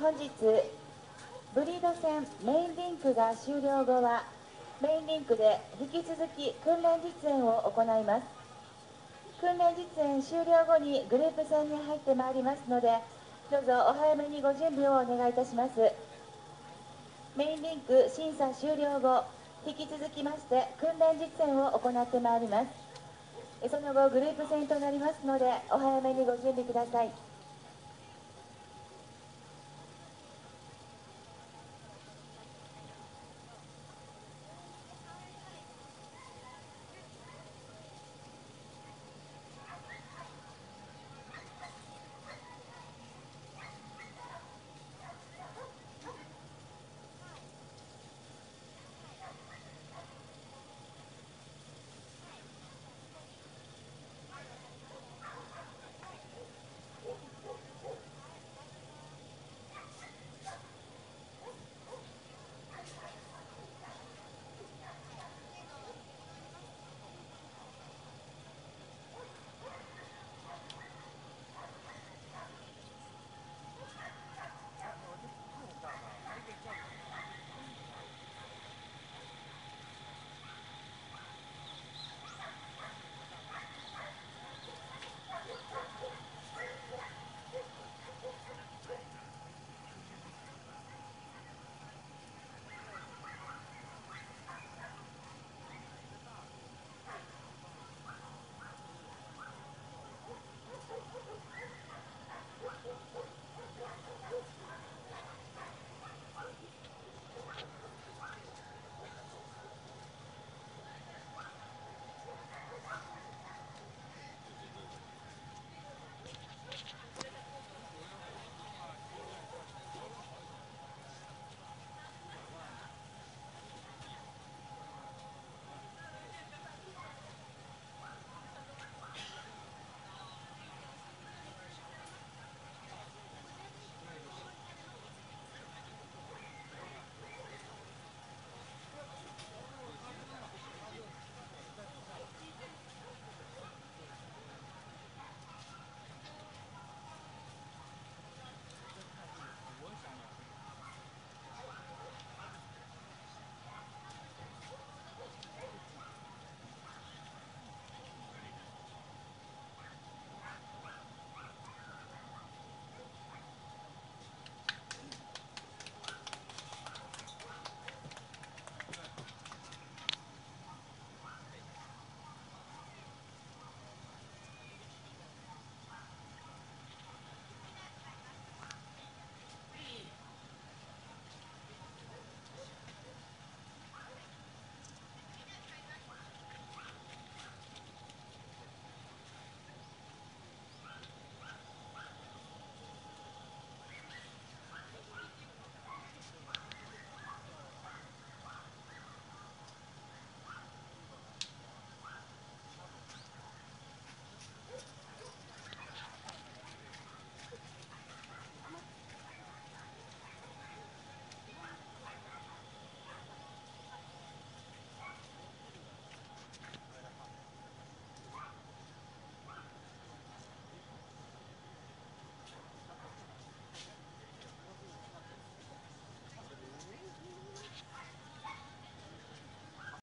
本日ブリード戦メインリンクが終了後はメインリンクで引き続き訓練実演を行います。訓練実演終了後にグループ戦に入ってまいりますのでどうぞお早めにご準備をお願いいたします。メインリンク審査終了後引き続きまして訓練実演を行ってまいります。その後グループ戦となりますのでお早めにご準備ください。